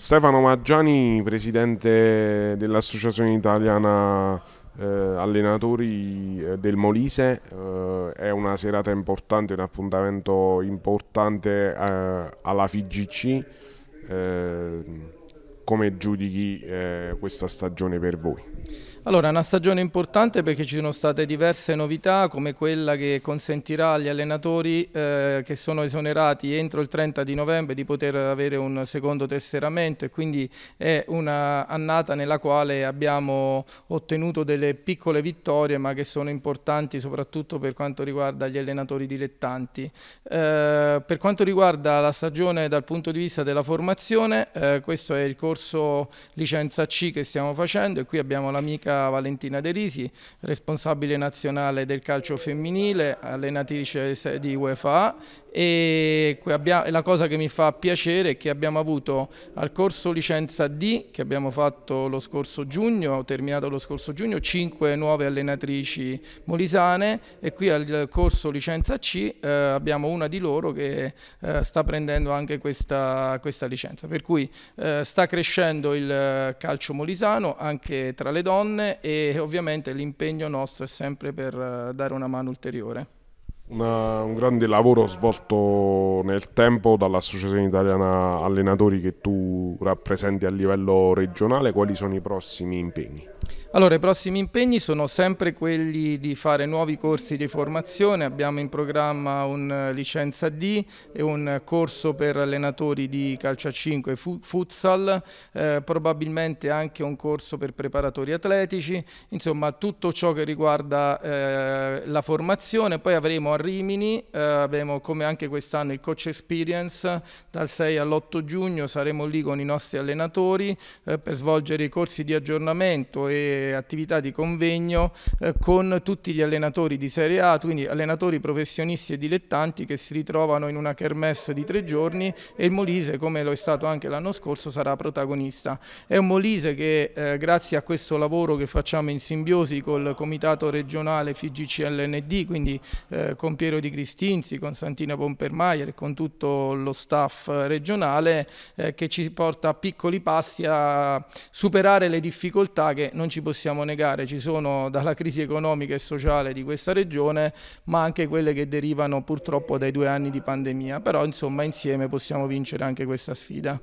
Stefano Maggiani, presidente dell'Associazione Italiana eh, Allenatori eh, del Molise, eh, è una serata importante, un appuntamento importante eh, alla FIGC. Eh, come giudichi eh, questa stagione per voi? Allora, è una stagione importante perché ci sono state diverse novità come quella che consentirà agli allenatori eh, che sono esonerati entro il 30 di novembre di poter avere un secondo tesseramento e quindi è un'annata nella quale abbiamo ottenuto delle piccole vittorie ma che sono importanti soprattutto per quanto riguarda gli allenatori dilettanti. Eh, per quanto riguarda la stagione dal punto di vista della formazione, eh, questo è il corso licenza C che stiamo facendo e qui abbiamo l'amica Valentina De Risi, responsabile nazionale del calcio femminile, allenatrice di UEFA. E la cosa che mi fa piacere è che abbiamo avuto al corso licenza D che abbiamo fatto lo scorso giugno, terminato lo scorso giugno, 5 nuove allenatrici molisane. E qui al corso licenza C eh, abbiamo una di loro che eh, sta prendendo anche questa, questa licenza, per cui eh, sta crescendo il calcio molisano anche tra le donne e ovviamente l'impegno nostro è sempre per eh, dare una mano ulteriore. Una, un grande lavoro svolto nel tempo dall'Associazione Italiana Allenatori che tu rappresenti a livello regionale, quali sono i prossimi impegni? Allora, i prossimi impegni sono sempre quelli di fare nuovi corsi di formazione, abbiamo in programma un licenza D e un corso per allenatori di calcio a 5 e futsal, eh, probabilmente anche un corso per preparatori atletici, insomma tutto ciò che riguarda eh, la formazione, poi avremo a Rimini, eh, abbiamo come anche quest'anno il coach experience, dal 6 all'8 giugno saremo lì con i nostri allenatori eh, per svolgere i corsi di aggiornamento e attività di convegno eh, con tutti gli allenatori di Serie A, quindi allenatori professionisti e dilettanti che si ritrovano in una kermesse di tre giorni e il Molise, come lo è stato anche l'anno scorso, sarà protagonista. È un Molise che eh, grazie a questo lavoro che facciamo in simbiosi col comitato regionale FIGCLND, quindi eh, con Piero Di Cristinzi, con Santina Pompermaier e con tutto lo staff regionale eh, che ci porta a piccoli passi a superare le difficoltà che non ci possiamo negare ci sono dalla crisi economica e sociale di questa regione, ma anche quelle che derivano purtroppo dai due anni di pandemia. Però insomma insieme possiamo vincere anche questa sfida.